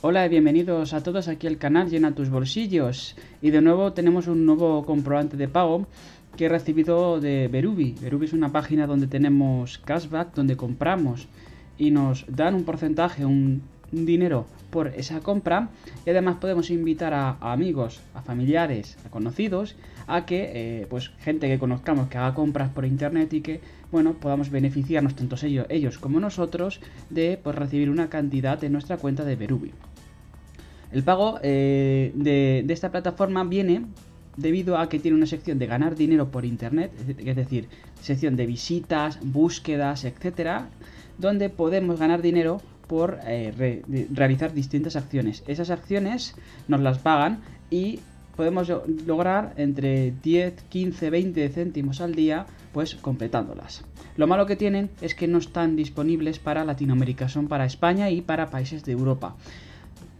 Hola y bienvenidos a todos aquí al canal Llena tus bolsillos. Y de nuevo tenemos un nuevo comprobante de pago que he recibido de Berubi. Berubi es una página donde tenemos cashback, donde compramos y nos dan un porcentaje, un, dinero por esa compra. Y además podemos invitar a, amigos, a familiares, a conocidos, a que, eh, pues, gente que conozcamos que haga compras por internet y que, bueno, podamos beneficiarnos tanto ellos, como nosotros de pues, recibir una cantidad en nuestra cuenta de Berubi. El pago eh, de, esta plataforma viene debido a que tiene una sección de ganar dinero por internet, es decir, sección de visitas, búsquedas, etcétera, donde podemos ganar dinero por eh, realizar distintas acciones. Esas acciones nos las pagan y podemos lograr entre 10, 15, 20 céntimos al día, pues completándolas. Lo malo que tienen es que no están disponibles para Latinoamérica, son para España y para países de Europa.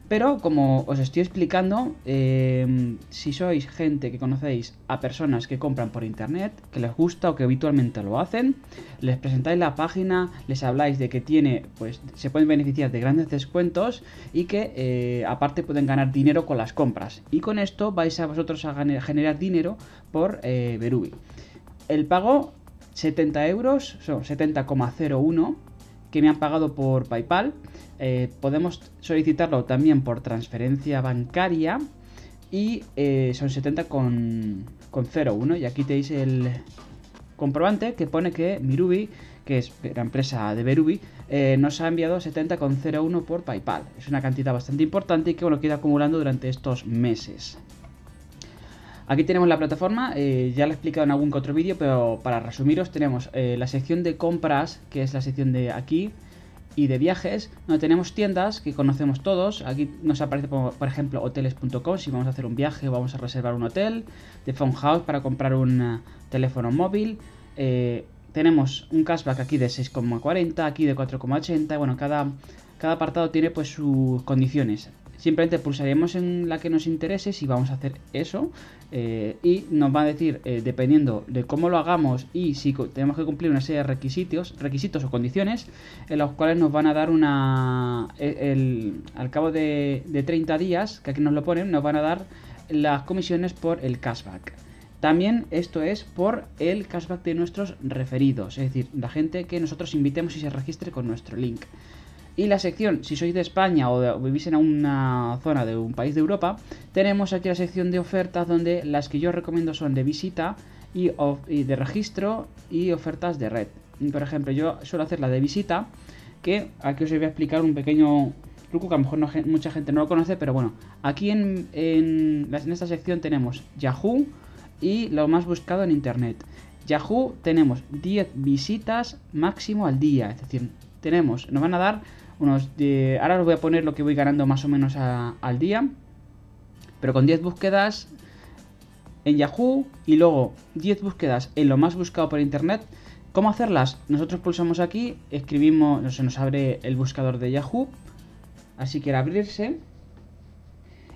Pero como os estoy explicando, em, si sois gente que conocéis a personas que compran por internet, que les gusta o que habitualmente lo hacen, les presentáis la página, les habláis de que tiene, pues se pueden beneficiar de grandes descuentos y que eh, aparte pueden ganar dinero con las compras. Y con esto vais a vosotros a generar dinero por eh, Berubi. El pago 70 euros, son 70,01 que me han pagado por PayPal. Eh, podemos solicitarlo también por transferencia bancaria y eh, son 70 con, con 01 y aquí tenéis el comprobante que pone que Mirubi, que es la empresa de Berubi, eh, nos ha enviado 70,01 por PayPal. Es una cantidad bastante importante y que bueno, queda acumulando durante estos meses. Aquí tenemos la plataforma, ya la he explicado en algún otro vídeo, pero para resumiros tenemos la sección de compras, que es la sección de aquí, y de viajes, donde tenemos tiendas que conocemos todos. Aquí nos aparece, por, ejemplo, hoteles.com si vamos a hacer un viaje o vamos a reservar un hotel, de Phone House para comprar un eh, teléfono móvil. Eh, tenemos un cashback aquí de 6,40, aquí de 4,80. Bueno, cada, cada apartado tiene pues sus condiciones. Simplemente pulsaremos en la que nos interese si vamos a hacer eso eh, y nos va a decir, eh, dependiendo de cómo lo hagamos y si tenemos que cumplir una serie de requisitos, requisitos o condiciones, en los cuales nos van a dar una... E, al cabo de, de 30 días, que aquí nos lo ponen, nos van a dar las comisiones por el cashback. También esto es por el cashback de nuestros referidos, es decir, la gente que nosotros invitemos y se registre con nuestro link. Y la sección, si sois de España o, vivís en una zona de un país de Europa, tenemos aquí la sección de ofertas donde las que yo recomiendo son de visita y, de registro y ofertas de red. Por ejemplo, yo suelo hacer la de visita, que aquí os voy a explicar un pequeño truco que a lo mejor mucha gente no lo conoce, pero bueno, aquí en, en, en esta sección tenemos Yahoo y lo más buscado en Internet. Yahoo tenemos 10 visitas máximo al día, es decir, tenemos, nos van a dar unos... ahora os voy a poner lo que voy ganando más o menos al día. Pero con 10 búsquedas en Yahoo y luego 10 búsquedas en lo más buscado por internet. ¿Cómo hacerlas? Nosotros pulsamos aquí, escribimos, se nos abre el buscador de Yahoo. Así que abrirse.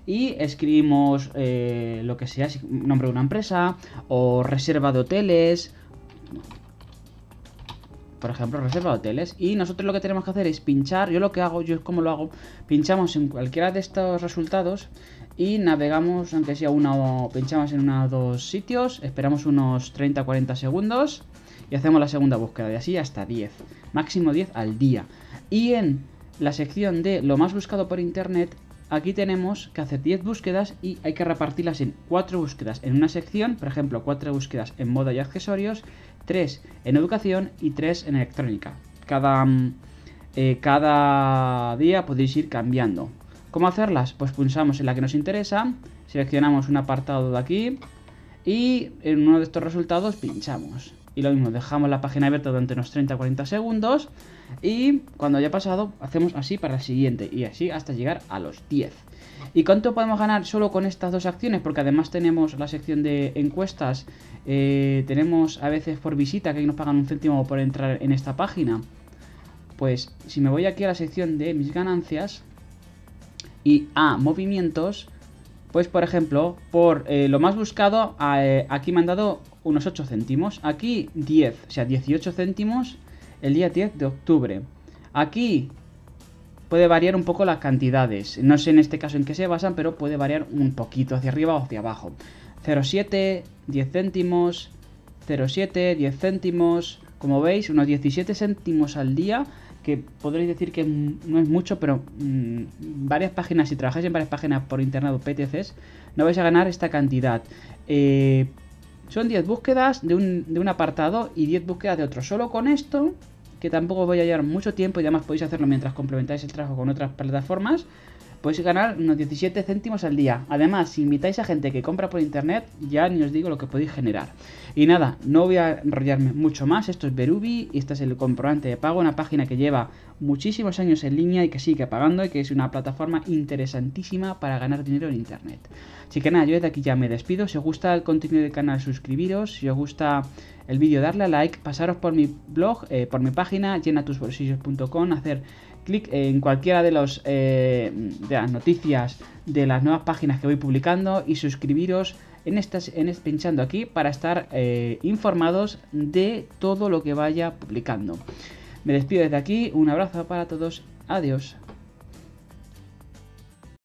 Y escribimos eh, lo que sea, nombre de una empresa o reserva de hoteles por ejemplo, reserva hoteles. Y nosotros lo que tenemos que hacer es pinchar, yo lo que hago, yo es como lo hago, pinchamos en cualquiera de estos resultados y navegamos, aunque sea una o pinchamos en uno o dos sitios, esperamos unos 30-40 segundos y hacemos la segunda búsqueda, y así hasta 10, máximo 10 al día. Y en la sección de lo más buscado por internet, aquí tenemos que hacer 10 búsquedas y hay que repartirlas en 4 búsquedas en una sección, por ejemplo, 4 búsquedas en moda y accesorios 3 en educación y 3 en electrónica. Cada, mm, eh, cada día podéis ir cambiando. ¿Cómo hacerlas? Pues pulsamos en la que nos interesa, seleccionamos un apartado de aquí y en uno de estos resultados pinchamos. Y lo mismo, dejamos la página abierta durante unos 30-40 segundos y cuando haya pasado hacemos así para el siguiente y así hasta llegar a los 10. ¿Y cuánto podemos ganar solo con estas dos acciones? Porque además tenemos la sección de encuestas, eh, tenemos a veces por visita que nos pagan un céntimo por entrar en esta página. Pues si me voy aquí a la sección de mis ganancias y a movimientos, pues por ejemplo, por eh, lo más buscado, eh, aquí me han dado unos 8 céntimos. Aquí 10, o sea, 18 céntimos el día 10 de octubre. Aquí puede variar un poco las cantidades. No sé en este caso en qué se basan, pero puede variar un poquito hacia arriba o hacia abajo. 0,7, 10 céntimos, 0,7, 10 céntimos, como veis, unos 17 céntimos al día, que podréis decir que no es mucho, pero mmm, varias páginas, si trabajáis en varias páginas por internet o PTCs, no vais a ganar esta cantidad. Eh, son 10 búsquedas de un, de un apartado y 10 búsquedas de otro. Solo con esto, que tampoco voy a llevar mucho tiempo y además podéis hacerlo mientras complementáis el trabajo con otras plataformas, podéis ganar unos 17 céntimos al día. Además, si invitáis a gente que compra por internet, ya ni os digo lo que podéis generar. Y nada, no voy a enrollarme mucho más. Esto es Berubi y este es el comprobante de pago, una página que lleva muchísimos años en línea y que sigue pagando y que es una plataforma interesantísima para ganar dinero en internet. Así que nada, yo desde aquí ya me despido. Si os gusta el contenido del canal, suscribiros. Si os gusta el vídeo, darle a like. Pasaros por mi blog, eh, por mi página, llenatusbolsillos.com, hacer clic en cualquiera de, los, eh, de las noticias de las nuevas páginas que voy publicando y suscribiros en estas, en, pinchando aquí para estar eh, informados de todo lo que vaya publicando. Me despido desde aquí, un abrazo para todos, adiós.